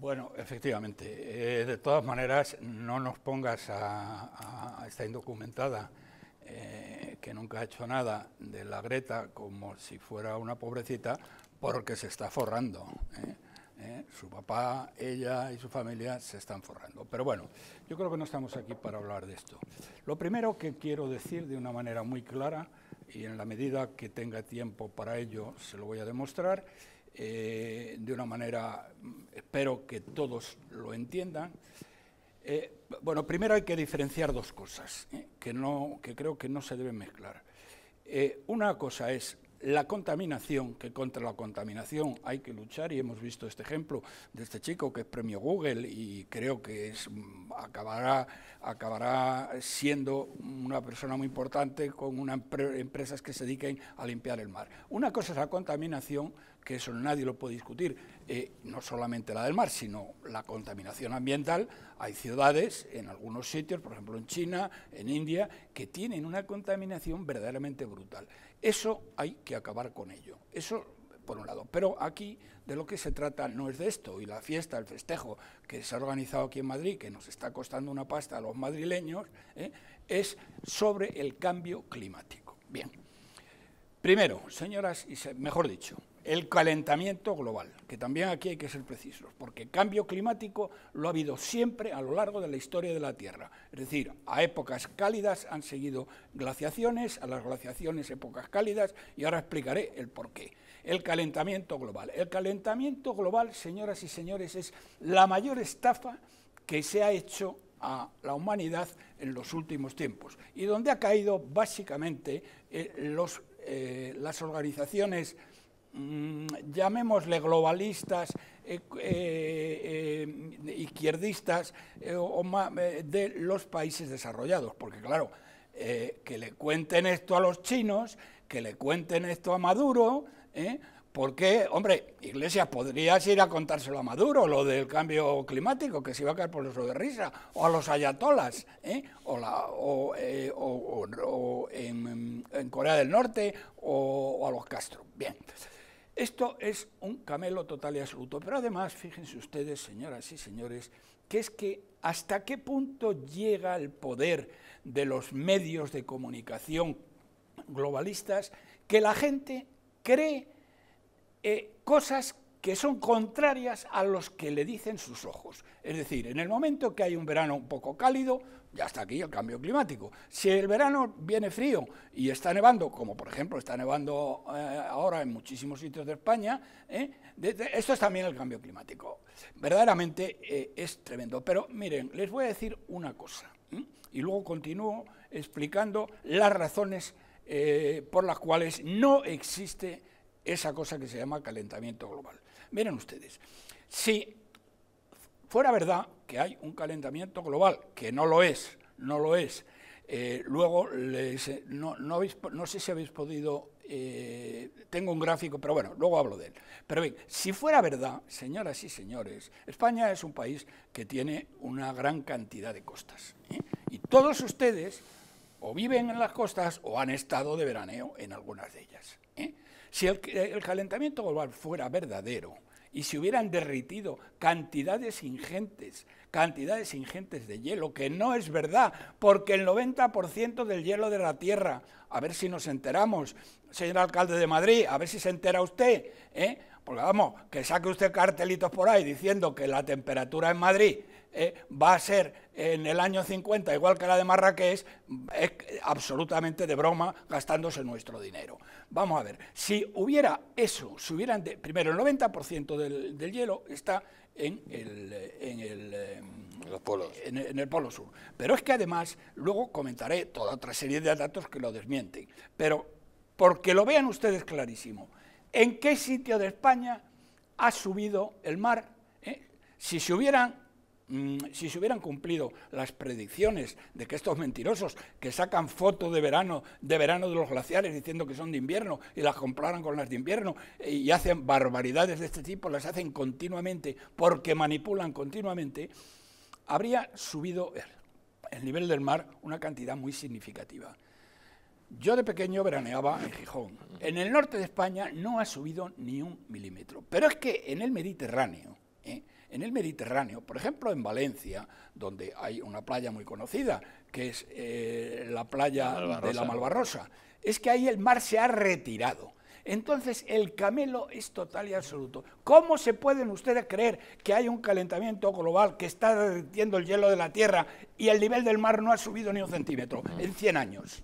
Bueno, efectivamente. Eh, de todas maneras, no nos pongas a, esta indocumentada eh, que nunca ha hecho nada de la Greta como si fuera una pobrecita, porque se está forrando. ¿eh? Su papá, ella y su familia se están forrando. Pero bueno, yo creo que no estamos aquí para hablar de esto. Lo primero que quiero decir de una manera muy clara, y en la medida que tenga tiempo para ello se lo voy a demostrar, de una manera, espero que todos lo entiendan. Eh, bueno, primero hay que diferenciar dos cosas eh, que, no, que creo que no se deben mezclar. una cosa es la contaminación, que contra la contaminación hay que luchar, y hemos visto este ejemplo de este chico que es premio Google y creo que es, mm, acabará, acabará siendo una persona muy importante con unas empresas que se dediquen a limpiar el mar. Una cosa es la contaminación, que eso nadie lo puede discutir, eh, no solamente la del mar, sino la contaminación ambiental. Hay ciudades en algunos sitios, por ejemplo en China, en India, que tienen una contaminación verdaderamente brutal. Eso hay que acabar con ello. Eso por un lado. Pero aquí de lo que se trata no es de esto, y la fiesta, el festejo que se ha organizado aquí en Madrid, que nos está costando una pasta a los madrileños, ¿eh? es sobre el cambio climático. Bien. Primero, señoras, y mejor dicho, el calentamiento global, que también aquí hay que ser precisos, porque cambio climático lo ha habido siempre a lo largo de la historia de la Tierra. Es decir, a épocas cálidas han seguido glaciaciones, a las glaciaciones épocas cálidas, y ahora explicaré el porqué. El calentamiento global. El calentamiento global, señoras y señores, es la mayor estafa que se ha hecho a la humanidad en los últimos tiempos y donde ha caído básicamente eh, eh, las organizaciones Mm, llamémosle globalistas, eh, eh, eh, izquierdistas de los países desarrollados, porque claro, que le cuenten esto a los chinos, que le cuenten esto a Maduro, porque, hombre, Iglesias, podrías ir a contárselo a Maduro, lo del cambio climático, que se iba a caer por eso de risa, o a los ayatolas, o, en, Corea del Norte, o a los Castro. Bien. Esto es un camelo total y absoluto, pero además, fíjense ustedes, señoras y señores, que es que hasta qué punto llega el poder de los medios de comunicación globalistas que la gente cree eh, cosas que son contrarias a los que le dicen sus ojos. Es decir, en el momento que hay un verano un poco cálido, ya está aquí el cambio climático. Si el verano viene frío y está nevando, como por ejemplo está nevando eh, ahora en muchísimos sitios de España, eh, esto es también el cambio climático. Verdaderamente eh, es tremendo. Pero miren, les voy a decir una cosa, y luego continúo explicando las razones por las cuales no existe esa cosa que se llama calentamiento global. Miren ustedes, si fuera verdad que hay un calentamiento global, que no lo es, no lo es, eh, luego no, no, sé si habéis podido, eh, tengo un gráfico, pero bueno, luego hablo de él. Pero bien, si fuera verdad, señoras y señores, España es un país que tiene una gran cantidad de costas. ¿eh? Y todos ustedes o viven en las costas o han estado de veraneo en algunas de ellas. Si el, calentamiento global fuera verdadero y se hubieran derritido cantidades ingentes, cantidades ingentes de hielo, que no es verdad, porque el 90% del hielo de la Tierra, a ver si nos enteramos, señor alcalde de Madrid, a ver si se entera usted, ¿eh? porque vamos, que saque usted cartelitos por ahí diciendo que la temperatura en Madrid eh, va a ser en el año 50 igual que la de Marrakech, es absolutamente de broma gastándose nuestro dinero. Vamos a ver, si hubiera eso, si hubieran primero el 90% del, hielo está en el, en el, En, el polo sur. Pero es que además, luego comentaré toda otra serie de datos que lo desmienten. Pero porque lo vean ustedes clarísimo, ¿en qué sitio de España ha subido el mar? Eh? Si se hubieran Mm, si se hubieran cumplido las predicciones de que estos mentirosos que sacan fotos de verano, de verano de los glaciares diciendo que son de invierno y las compraran con las de invierno eh, y hacen barbaridades de este tipo, las hacen continuamente porque manipulan continuamente, habría subido el nivel del mar una cantidad muy significativa. Yo de pequeño veraneaba en Gijón. En el norte de España no ha subido ni un milímetro. Pero es que en el Mediterráneo, ¿eh? En el Mediterráneo, por ejemplo en Valencia, donde hay una playa muy conocida, que es eh, la playa de la Malvarrosa, es que ahí el mar se ha retirado. Entonces, el camelo es total y absoluto. ¿Cómo se pueden ustedes creer que hay un calentamiento global que está derritiendo el hielo de la Tierra y el nivel del mar no ha subido ni un centímetro en 100 años?